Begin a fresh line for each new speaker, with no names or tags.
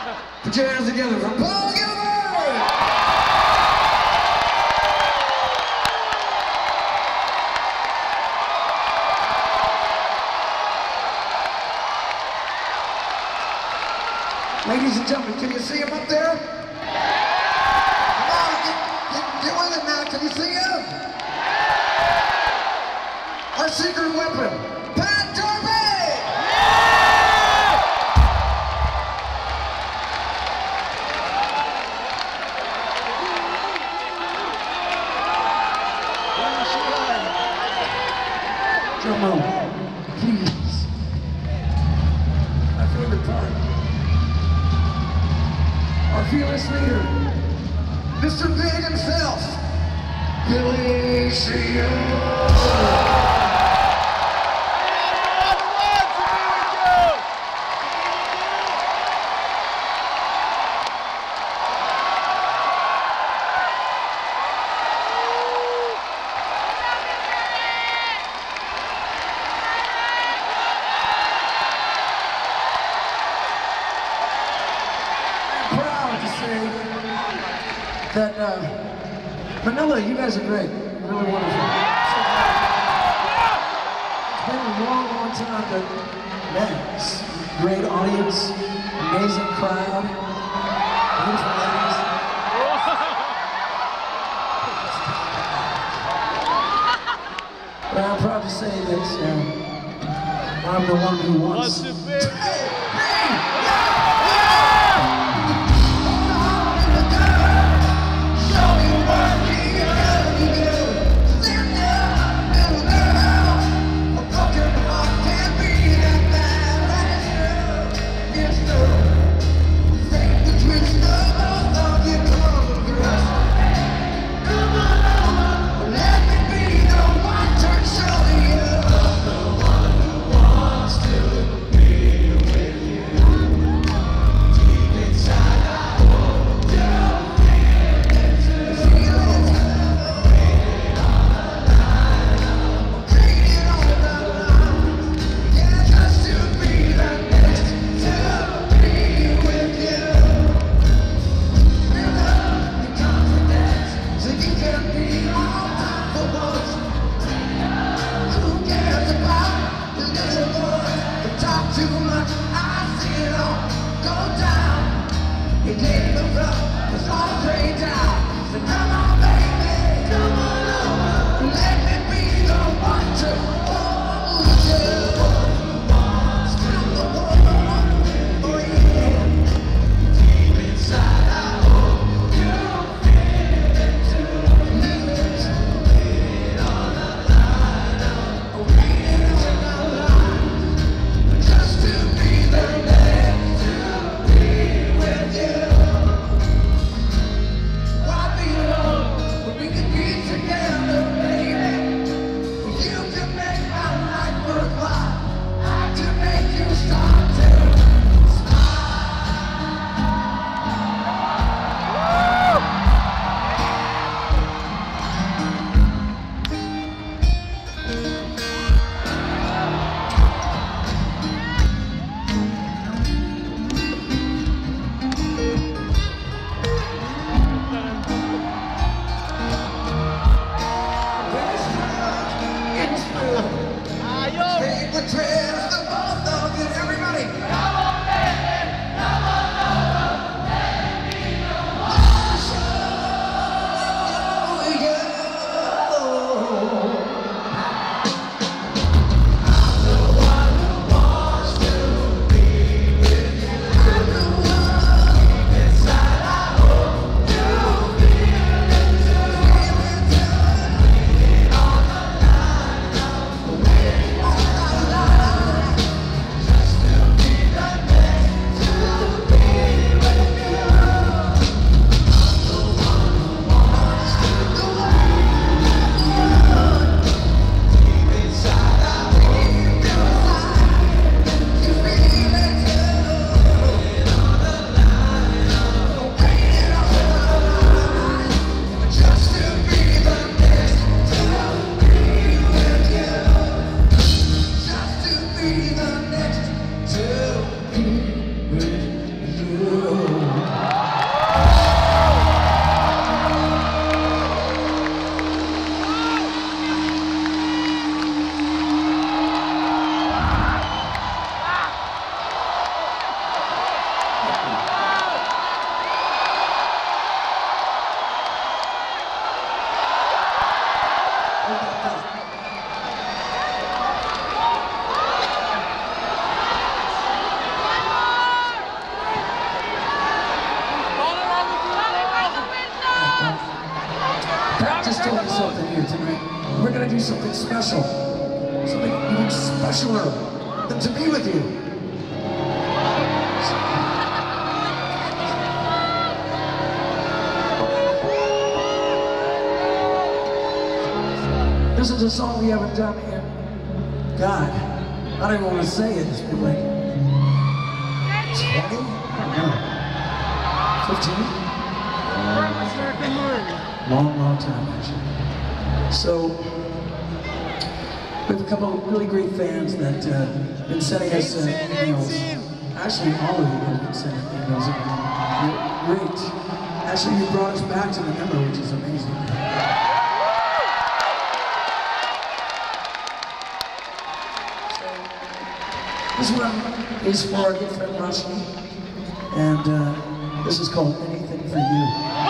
Put your hands together for Paul Gilbert! Ladies and gentlemen, can you see him up there? Come on, get, get, get with it now. Can you see him? Our secret weapon, Drum please. My favorite part. Our fearless leader, Mr. Big himself, Billy Sheehan. Uh, Manila, you guys are great. Really wonderful. It's been a long, long time, but man, great audience, amazing crowd. But I'm proud to say that uh, I'm the one who wants.
go
down. You take the rough, was all three down. Told something tonight. We're gonna do something special. Something even specialer than to be with you. This is a song we haven't done in, God, I don't even want to say it. It's been like 20? No. 15? Long, long time, actually. So, we have a couple of really great fans that uh, have been sending us uh, emails. Actually, all of you have been sending emails. You're Great. Actually, you brought us back to the number, which is amazing. This one is for our good friend Rusty, and uh, this is called Anything for You.